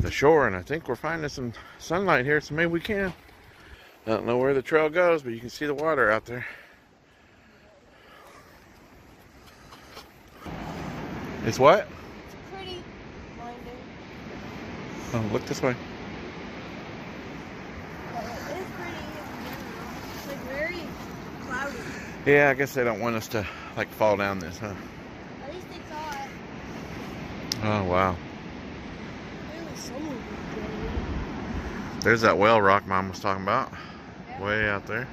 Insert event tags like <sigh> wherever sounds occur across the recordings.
the shore, and I think we're finding some sunlight here, so maybe we can. I don't know where the trail goes, but you can see the water out there. It's what? It's pretty. Oh, look this way. But it is pretty. It's like very cloudy. Yeah, I guess they don't want us to like fall down this, huh? At least they saw it. Oh wow. Maybe someone would get it. There's that whale rock mom was talking about. Way out there.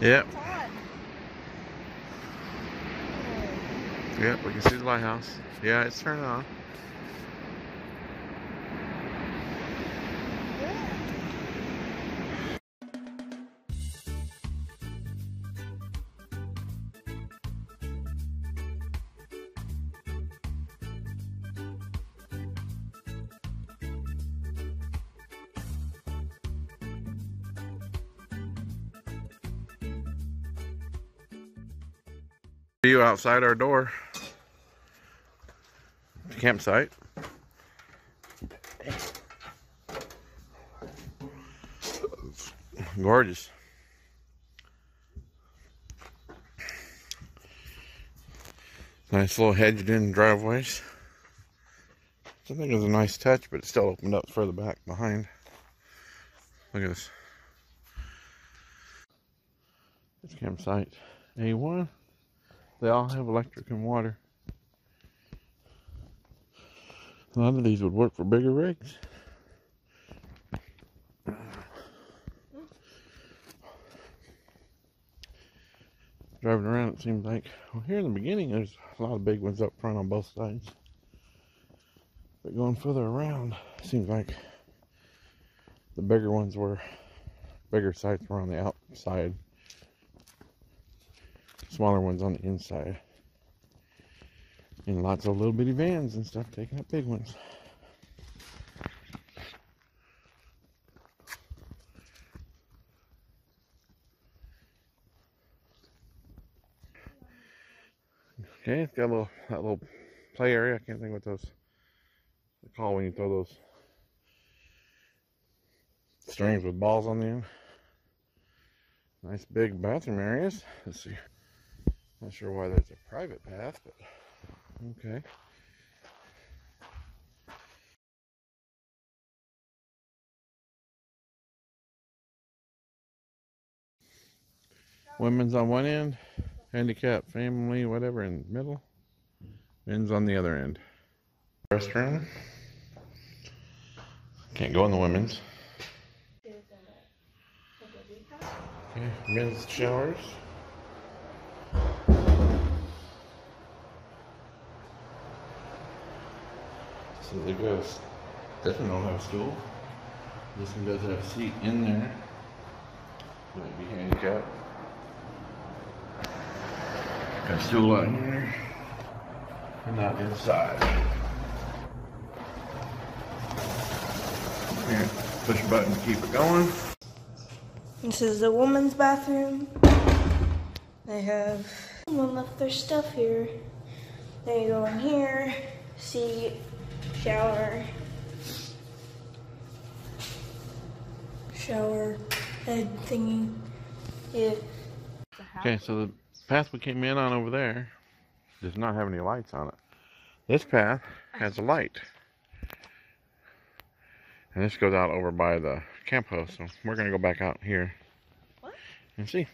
The. Yep. Yep, we can see the lighthouse. Yeah, it's turning on. View outside our door. Campsite. Gorgeous. Nice little hedged in driveways. I think it was a nice touch, but it still opened up further back behind. Look at this. This campsite. A1. They all have electric and water. A lot of these would work for bigger rigs. Driving around, it seems like, well, here in the beginning, there's a lot of big ones up front on both sides. But going further around, seems like the bigger ones were, bigger sites were on the outside, smaller ones on the inside. And lots of little bitty vans and stuff taking up big ones. Okay, it's got a little that little play area. I can't think what those they call when you throw those strings with balls on the end. Nice big bathroom areas. Let's see. Not sure why there's a private path, but okay. Women's on one end, handicap, family, whatever in the middle. Men's on the other end. Restroom. Can't go in the women's. Okay, men's showers. So the ghost don't have a stool. This one does have a seat in there. Might be handicapped. Got a stool out here. And not inside. Here, push a button to keep it going. This is the woman's bathroom. They have someone left their stuff here. They go in here, seat, shower, shower, head thingy. Yeah. Okay, so the path we came in on over there does not have any lights on it. This path has a light. And this goes out over by the camp house, so we're gonna go back out here What? and see.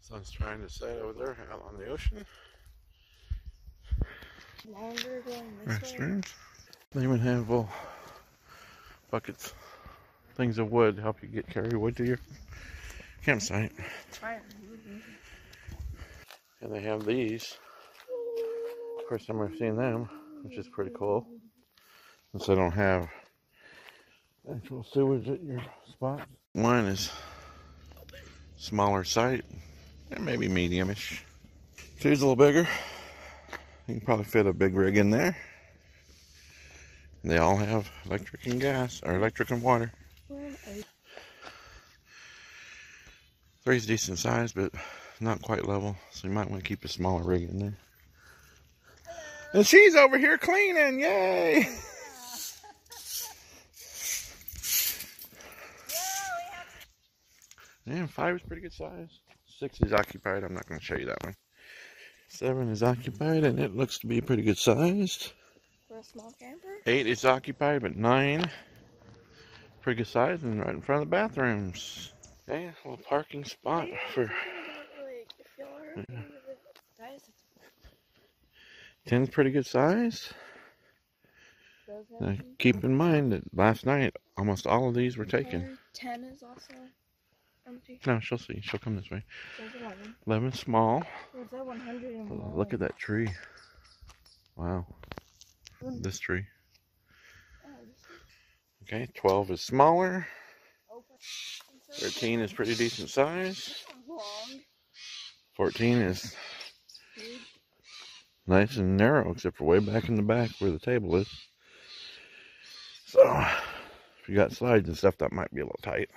Sun's trying to set over there out on the ocean. Longer going this way. Restrooms. They even have little buckets, things of wood to help you get carry wood to your campsite. Fire. And they have these. First time I've seen them, which is pretty cool. Since they don't have actual sewage at your spot. Mine is smaller site, and maybe mediumish. Two's a little bigger. You can probably fit a big rig in there. They all have electric and gas, or electric and water. Three's decent size, but not quite level, so you might want to keep a smaller rig in there. And she's over here cleaning, yay! <laughs> And five is pretty good size. Six is occupied. I'm not going to show you that one. Seven is occupied, and it looks to be pretty good sized. For a small camper? Eight is occupied, but nine, pretty good size, and right in front of the bathrooms. Okay, a little parking spot for Like, if y'all are okay with it, guys, ten's pretty good size. Uh, keep in mind that last night almost all of these were taken. Ten is also empty. No, she'll see. She'll come this way. There's eleven. Eleven small. There's that one hundred and Oh. Look at that tree. Wow. Mm. This tree. Oh, Okay, 12 is smaller. 13 is pretty decent size. 14 is nice and narrow, except for way back in the back where the table is. So, if you got slides and stuff, that might be a little tight.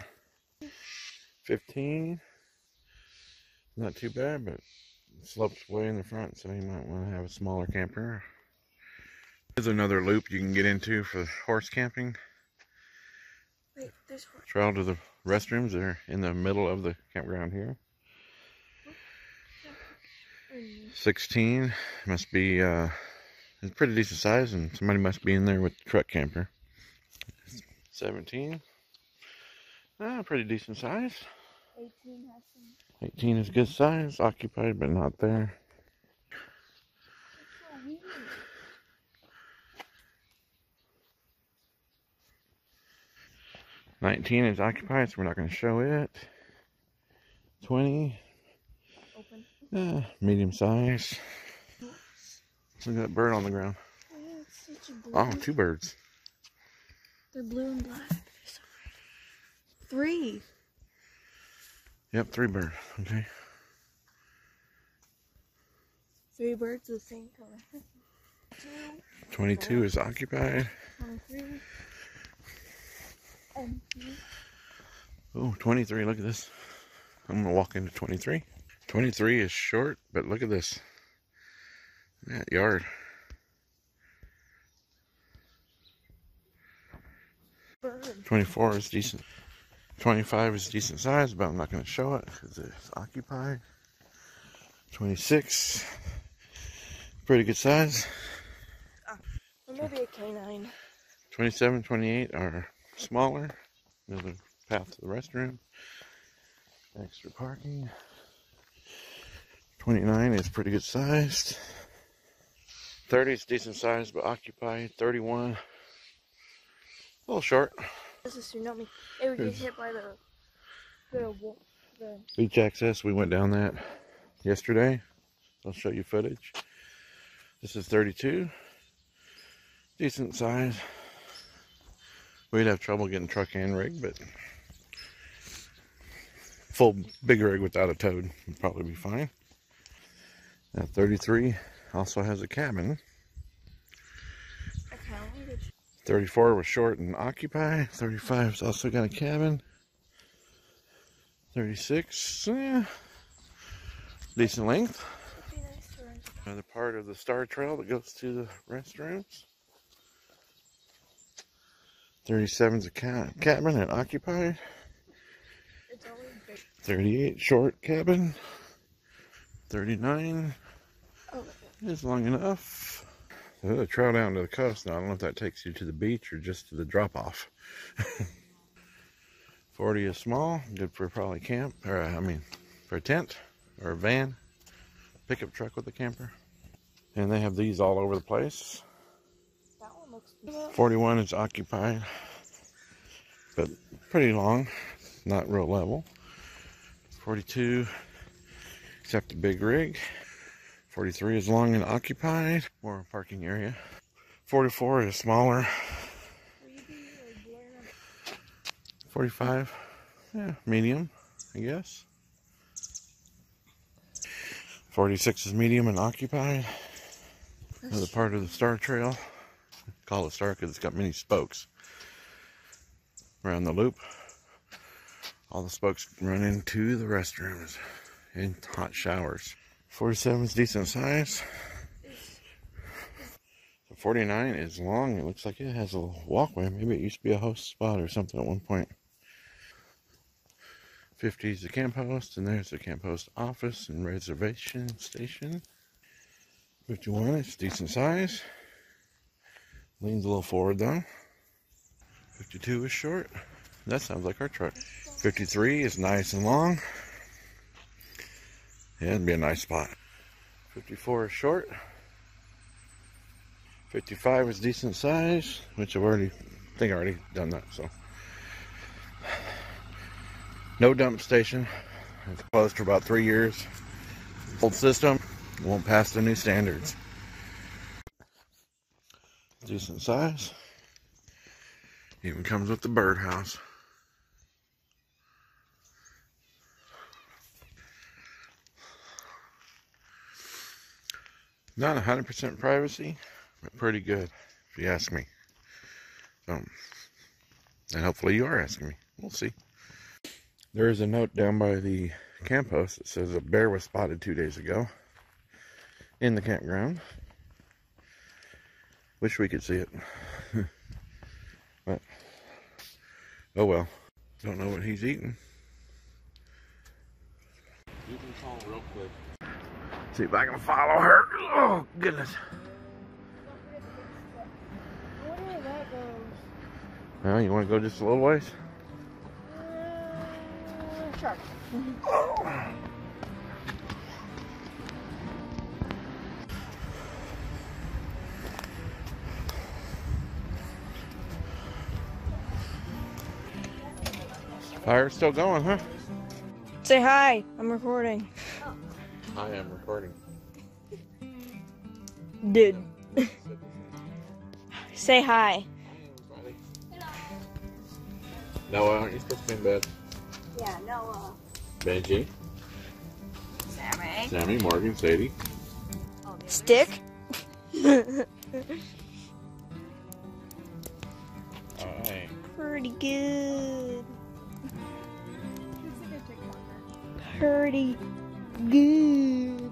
15, not too bad, but it slopes way in the front, so you might want to have a smaller camper. There's another loop you can get into for horse camping. Wait, there's horse. Trail to the restrooms that are in the middle of the campground here. 16 must be uh it's pretty decent size and somebody must be in there with the truck camper 17 ah pretty decent size. Eighteen has some. 18 is good size occupied but not there. 19 is occupied so we're not going to show it. 20 Open. uh, medium size. Look at that bird on the ground. Yeah, it's such a oh two birds. They're blue and black. They're so pretty. Three. yep three birds okay Three birds of the same color. <laughs> 22 is occupied twenty-three. Oh, 23, look at this. I'm gonna walk into 23. 23 is short, but look at this. That yard. bird. 24 is decent. 25 is decent size, but I'm not gonna show it because it's occupied. 26, pretty good size. Ah, or maybe a canine. 27, 28 are smaller. Another path to the restroom. Extra parking. 29 is pretty good sized. 30 is decent size but occupied. 31, a little short. This is tsunami. It would get hit by the the the Beach access, we went down that yesterday. I'll show you footage. This is 32. Decent size. We'd have trouble getting truck and rig, but full big rig without a toad would probably be fine. Now 33 also has a cabin. 34 was short and occupied. <laughs> 35 has also got a cabin. 36, eh, decent length. Nice Another part of the Star Trail that goes to the restrooms. 37's a ca- cabin and occupied. It's always big. 38 short cabin. 39 Oh, is long enough. The trail down to the coast now. I don't know if that takes you to the beach or just to the drop off. <laughs> 40 is small, good for probably camp, or I mean, for a tent or a van, pickup truck with a camper. And they have these all over the place. that one looks. 41 is occupied, but pretty long, not real level. 42, except the big rig. 43 is long and occupied, more parking area. 44 is smaller. 45, yeah, medium, I guess. 46 is medium and occupied. Another part of the Star Trail. Call it Star because it's got many spokes around the loop. All the spokes run into the restrooms. and hot showers. 47 is decent size. The 49 is long. It looks like it has a walkway. Maybe it used to be a host spot or something at one point. 50 is the camp host, and there's the camp host office and reservation station. 51 is decent size. Leans a little forward though. 52 is short. That sounds like our truck. 53 is nice and long. Yeah, it'd be a nice spot. 54 is short. 55 is decent size, which I've already, I think I already done that, so. No dump station. It's closed for about three years. Old system, won't pass the new standards. Decent size. Even comes with the birdhouse. Not 100% privacy, but pretty good, if you ask me. So, and hopefully you are asking me. We'll see. There is a note down by the camp that says a bear was spotted two days ago in the campground. Wish we could see it. <laughs> but, oh well. Don't know what he's eating. You can call real quick. See if I can follow her. Oh, goodness. Where? Well, you want to go just a little ways? Sure. Fire's still going, huh? Say hi. I'm recording. I am recording. Dude. <laughs> Say hi. Noah, uh, aren't you supposed to be in bed? Yeah, Noah. Benji, Sammy. Sammy, Morgan, Sadie. Stick. <laughs> Alright. Pretty good. Pretty good.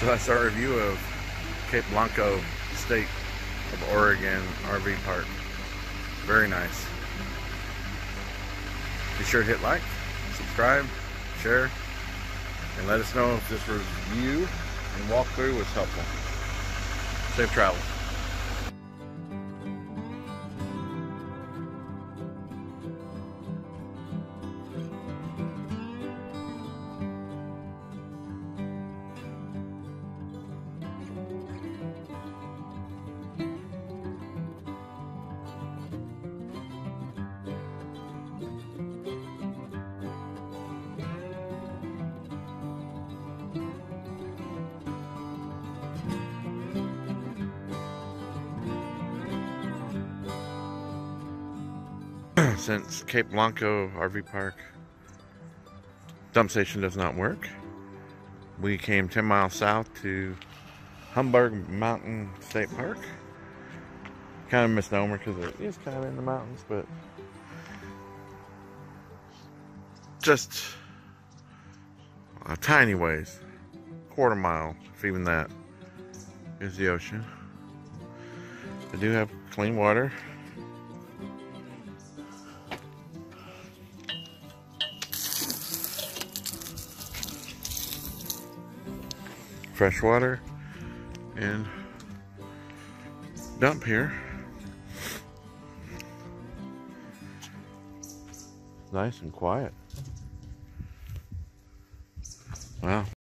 So that's our review of Cape Blanco State of Oregon RV Park. Very nice. Be sure to hit like, subscribe, share, and let us know if this review and walkthrough was helpful. Safe travels. Since Cape Blanco RV Park dump station does not work, we came 10 miles south to Humbug Mountain State Park. Kind of misnomer because it is kind of in the mountains, but just a tiny ways, quarter mile, if even that, is the ocean. I do have clean water. Fresh water and dump here. Nice and quiet. Wow.